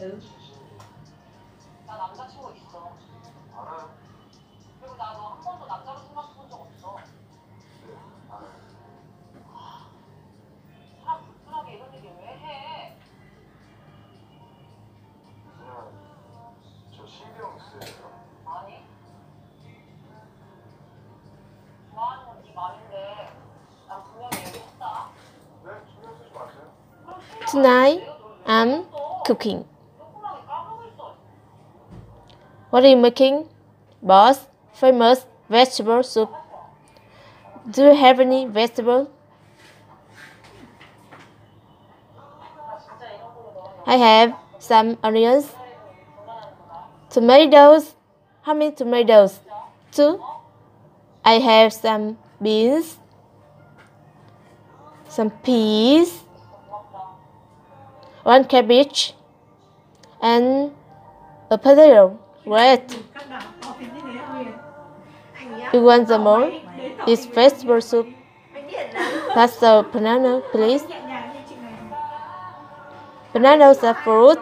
응. 나 남자친구 있어. 알아요. 그리고 나 너 한 번도 남자로 생각해 본 적 없어. 네, 알아요. 사람 불편하게 이런 얘기 왜 해? 그냥 저 신경 쓰여요. 아니. 좋아하는 건네 맘인데 난 분명히 얘기했다. 네, 신경 쓰지 마세요. 그럼 신경 안 Tonight, 너를 왜 I'm cooking. What are you making? Boss, famous vegetable soup. Do you have any vegetable? I have some onions, tomatoes. How many tomatoes? Two. I have some beans, some peas, one cabbage, and a potato. Great. You want the more? It's vegetable soup. Pass the banana, please. Bananas are fruit.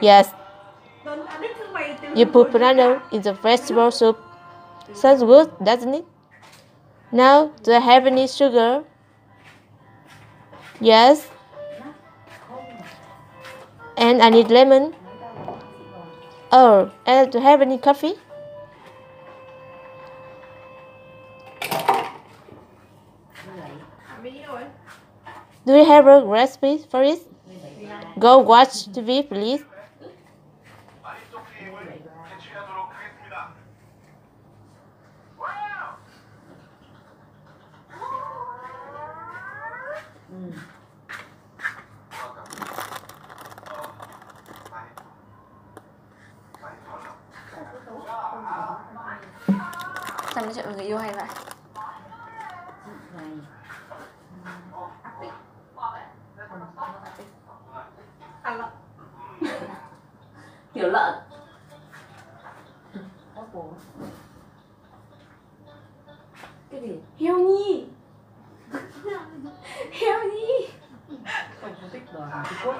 Yes. You put banana in the vegetable soup. Sounds good, doesn't it? Now, do I have any sugar? Yes. And I need lemon. Oh, and do you have any coffee? Do you have a recipe for it? Go watch TV, please. 아 Sao nói chuyện với người yêu hay vậy? Ăn lợn. Kiểu lợn Cái gì? Heo nhi Heo nhi Không có thích đồ Hàn Quốc.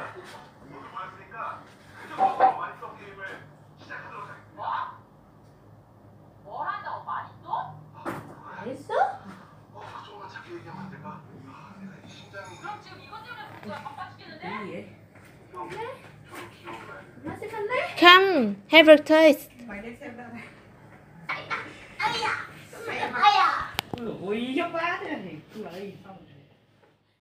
그렇게 얘기하면 안 될까? 아, 내가 이 심장이 그럼 지금 이것 때문에 복수가 바빠지겠는데? 형, 저도 귀여운 요 Come, have a taste. Ôi, dốc quá thế này. Cứ lại xong.